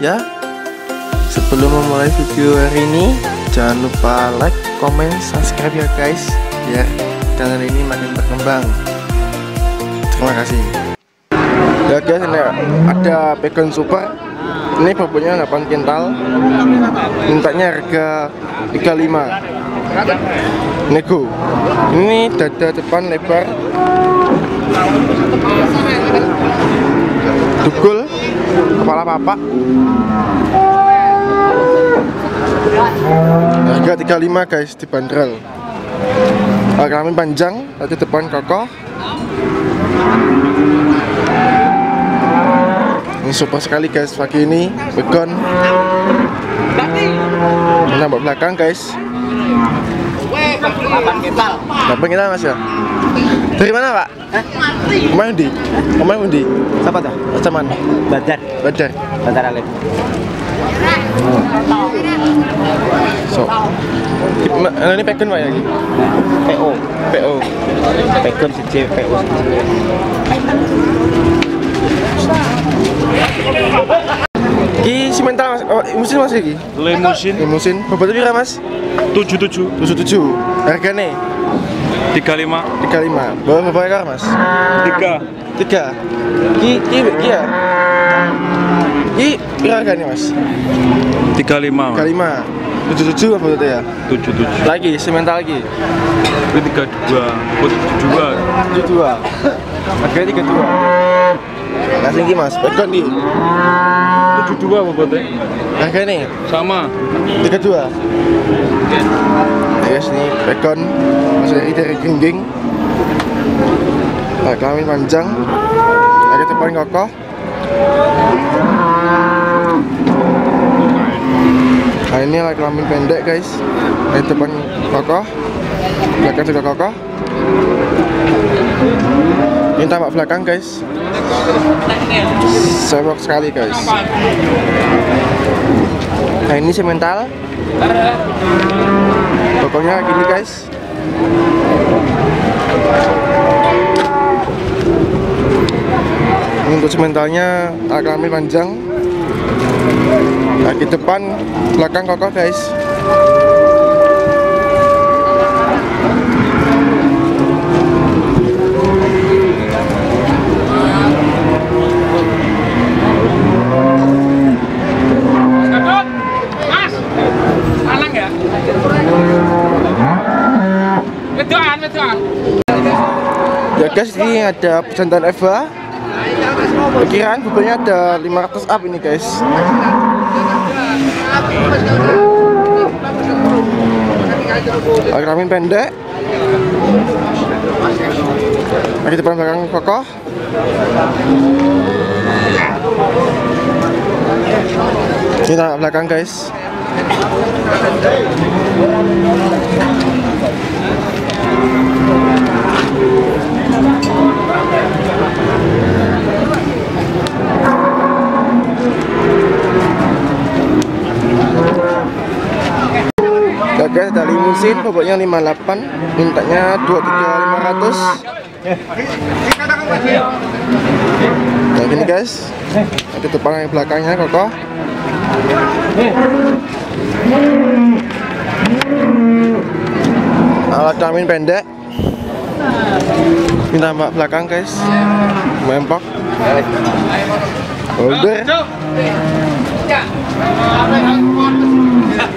Ya, sebelum memulai video hari ini Jangan lupa like, komen, subscribe ya guys. Biar channel ini makin berkembang. Terima kasih. Ya guys, ini ada bacon super Ini bobotnya 8 kintal Mintanya harga 35 nego ini dada depan lebar. Dugul kepala papak harga 35 guys di bandrol kelamin panjang dada depan kokoh. Ini super sekali guys pagi ini. Begon. Nambah belakang guys 8 kintal. Berapa kita mas ya? Dari mana pak? Kemarin di? Kemarin di? Siapa tuh? Cuman Badar. Badar Badar Alif. So Ma- Ini pekun pak ya? PO. PO Pekon siji PO siji. Ki si mental oh, musim mas iki? Limusin Limusin, bobotnya pira mas? 77 77 Harganya 35 35 Bawa berapa ekor mas? 3 Tiga. Ki, ki, ki ya? Ki, pira harganya mas? 35 35 77 apa itu ya? 77 Lagi, si mental lagi. Ini 32 Oh 72 72 Harganya 32 Langsung ki mas, pekon di 72 bobotnya Harganya Sama. 32 Guys, ini bacon masih dari dari gengging nah, kelamin panjang. Agak depan kokoh. Nah ini lah kelamin pendek guys. Agak depan kokoh. Belakang juga kokoh ini tampak belakang guys. Sewok sekali guys. Nah ini semental. Pokoknya gini guys. Ini untuk sementalnya kelamin panjang. Kaki depan belakang kokoh guys Mas, alang ya? Wedoan, wedoan. ya guys ini ada pejantan Eva. Perkiraan bobotnya ada 500 up ini guys. Kelamin pendek. Kaki depan belakang kokoh. Ini belakang guys guys, ada limusin, bobotnya 58 Mintanya 23 500 Nah gini guys Itu depan yang belakangnya kokoh Alat kelamin pendek. Minta mbak belakang guys. Mempok. Holder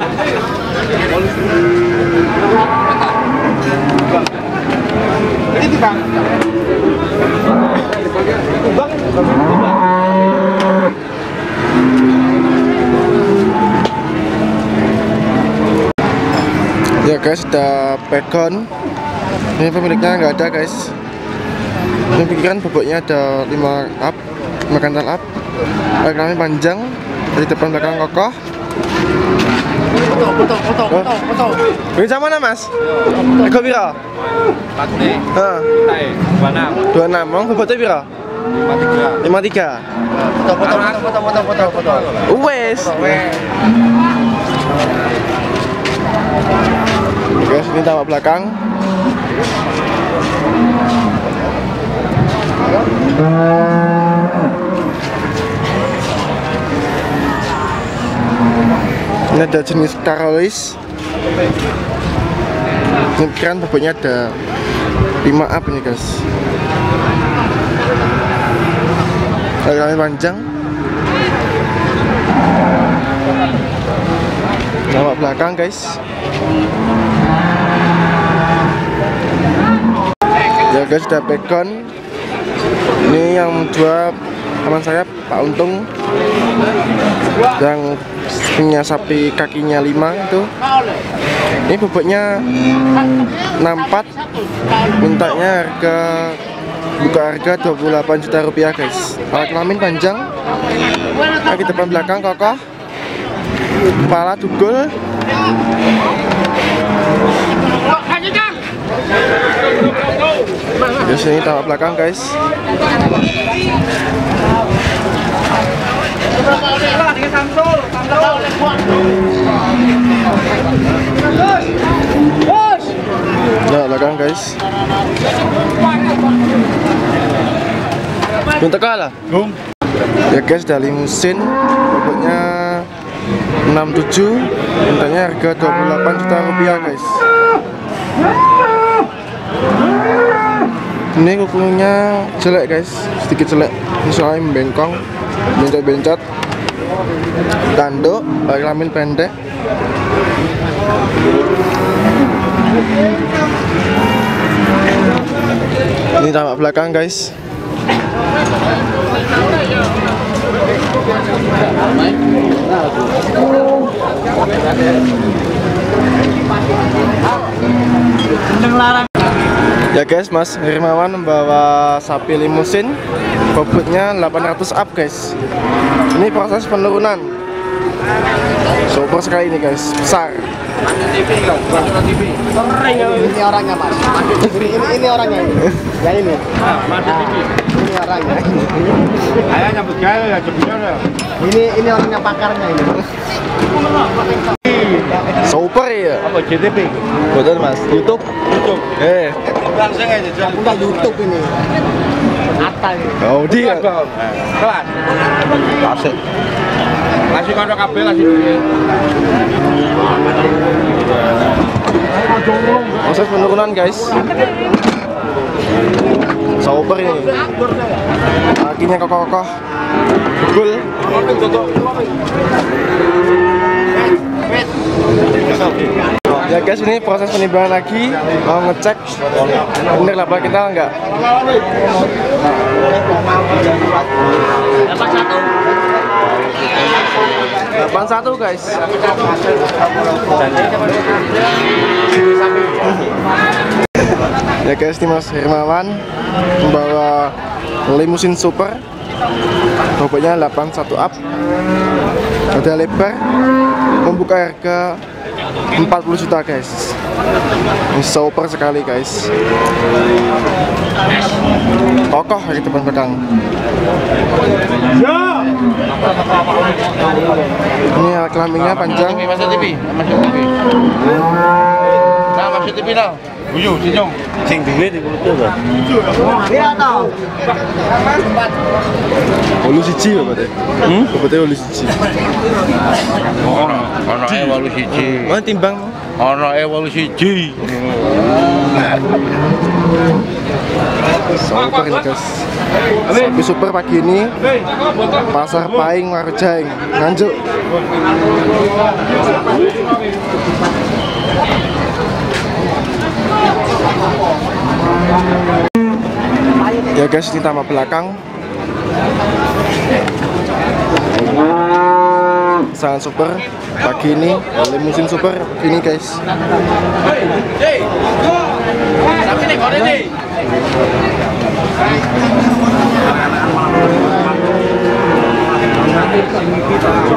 Ya guys, ada pegon. Ini pemiliknya nggak ada guys. Ini pikiran bobotnya ada 5 up, 5 kantal up. Kelamin panjang, Di depan belakang kokoh. Foto, foto, foto, foto, foto. Ini sama mana mas? Ego piro? Pasti. Heeh. Hai. Mana? 26. Wong bobotnya piro? 53. 53. Foto, foto, foto, foto, foto, foto. Wes. Guys, ini tampak belakang. Ini ada jenis Carolis. Ini keren bobotnya ada 5 up ini guys. Kalian panjang. Nama belakang guys. Ya guys ada bacon. Ini yang dua teman saya Pak Untung yang punya sapi kakinya lima itu. Ini bobotnya 64 mintanya harga buka harga 28 juta rupiah guys. Alat kelamin panjang. Kaki depan belakang kokoh. Kepala dugul. Di sini tampak belakang guys nah belakang guys. Untuk kalah? Ya guys dari musim Bobotnya 67 Mintanya harga 28 juta rupiah guys. Ini kukunya jelek guys. Sedikit jelek Ini soalnya membengkong Bencot-bencot Balik lamin pendek. Ini tampak belakang guys Ya guys, Mas Hermawan membawa sapi limusin bobotnya 800 up guys. Ini proses penurunan. Super sekali ini guys, besar. Ini orangnya mas. Ini, ini, ini orangnya ini. Ya ini. Ini orangnya. Ayo nyambut gawe ya. Ini ini orangnya pakarnya ini. Super ya. Apa JTP? Betul Mas. YouTube. YouTube. Eh, Langsung aja jalan. Udah YouTube ini. Ini. oh dia. Kelas. Asik. Kasih kono kabel kasih. Proses penurunan guys. Super ini. Kakinya kokoh-kokoh. Cool. Ya guys ini proses penimbangan lagi. Mau ngecek. Bener lah Pak, kita enggak delapan satu. Guys. Ya guys ini Mas Hermawan membawa limusin super. Bobotnya 81 up. Ada lebar. Membuka harga 40 juta guys super sekali guys kokoh di depan belakang ini kelaminnya panjang Masuk TV, masuk TV. Nah, masuk TV. Buyu, senyum. Sing duwe Iya tahu. ulu siji ya hmm? siji Ono, ono e 8 siji. timbang Ono e 8 siji. super guys sapi super pagi ini pasar Paing Warjaing Nganjuk ya guys ini tambah belakang. Sangat super pagi ini limusin super ini guys.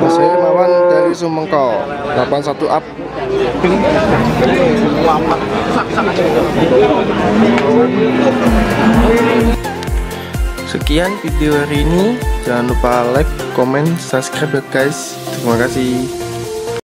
Mas Hermawan dari Sumengko. 81 up Sekian video hari ini. Jangan lupa like, comment, subscribe ya guys. Terima kasih